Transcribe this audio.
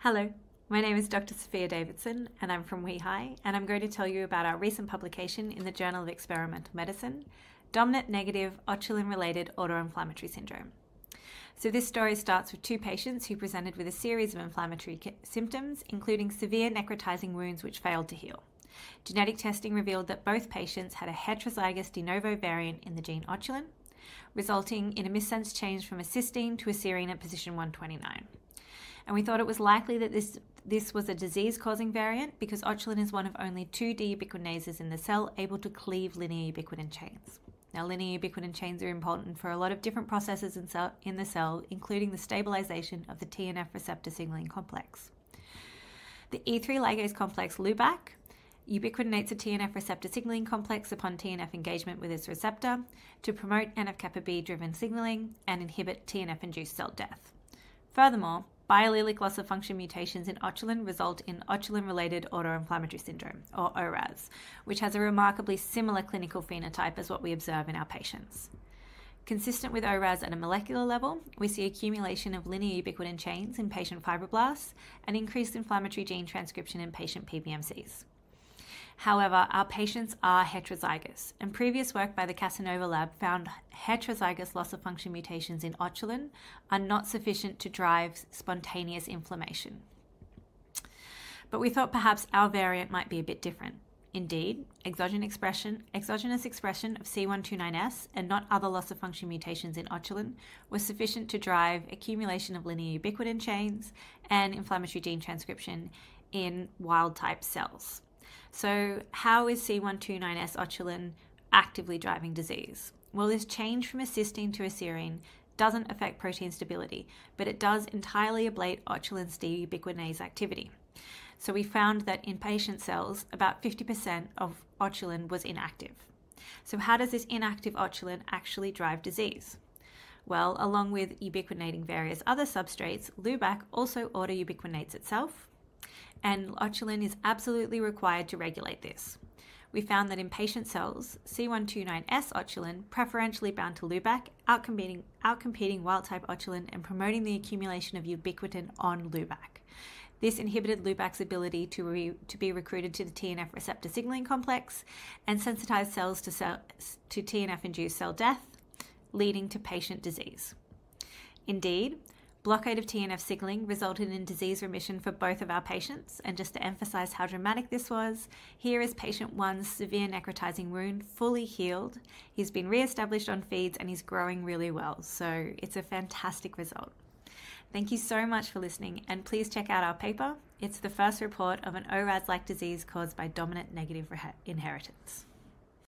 Hello, my name is Dr. Sophia Davidson, and I'm from WeHi, and I'm going to tell you about our recent publication in the Journal of Experimental Medicine Dominant Negative Otulin Related Autoinflammatory Syndrome. So, this story starts with two patients who presented with a series of inflammatory symptoms, including severe necrotizing wounds which failed to heal. Genetic testing revealed that both patients had a heterozygous de novo variant in the gene Otulin, resulting in a missense change from a cysteine to a serine at position 129 and we thought it was likely that this this was a disease causing variant because otulin is one of only two deubiquitinases in the cell able to cleave linear ubiquitin chains. Now, linear ubiquitin chains are important for a lot of different processes in, cell, in the cell, including the stabilization of the TNF receptor signaling complex. The E3 ligase complex LUBAC ubiquitinates a TNF receptor signaling complex upon TNF engagement with its receptor to promote NF kappa B driven signaling and inhibit TNF induced cell death. Furthermore, Biallelic loss of function mutations in otulin result in otulin related autoinflammatory syndrome, or ORAS, which has a remarkably similar clinical phenotype as what we observe in our patients. Consistent with ORAS at a molecular level, we see accumulation of linear ubiquitin chains in patient fibroblasts and increased inflammatory gene transcription in patient PBMCs. However, our patients are heterozygous, and previous work by the Casanova lab found heterozygous loss of function mutations in otulin are not sufficient to drive spontaneous inflammation. But we thought perhaps our variant might be a bit different. Indeed, exogenous expression, of C129S and not other loss of function mutations in otulin was sufficient to drive accumulation of linear ubiquitin chains and inflammatory gene transcription in wild type cells. So, how is C129S otulin actively driving disease? Well, this change from a cysteine to a serine doesn't affect protein stability, but it does entirely ablate otulin's deubiquitinase activity. So we found that in patient cells, about 50% of otulin was inactive. So how does this inactive otulin actually drive disease? Well, along with ubiquitinating various other substrates, LUBAC also autoubiquitinates itself, and otulin is absolutely required to regulate this. We found that in patient cells, C129S otulin preferentially bound to LUBAC, outcompeting, outcompeting wild type otulin and promoting the accumulation of ubiquitin on LUBAC. This inhibited LUBAC's ability to, re, to be recruited to the TNF receptor signaling complex and sensitized cells to, cell, to TNF induced cell death, leading to patient disease. Indeed, Blockade of TNF signaling resulted in disease remission for both of our patients. And just to emphasize how dramatic this was, here is patient one's severe necrotizing wound fully healed. He's been re-established on feeds and he's growing really well. So it's a fantastic result. Thank you so much for listening, and please check out our paper. It's the first report of an ORAS like disease caused by dominant negative inheritance.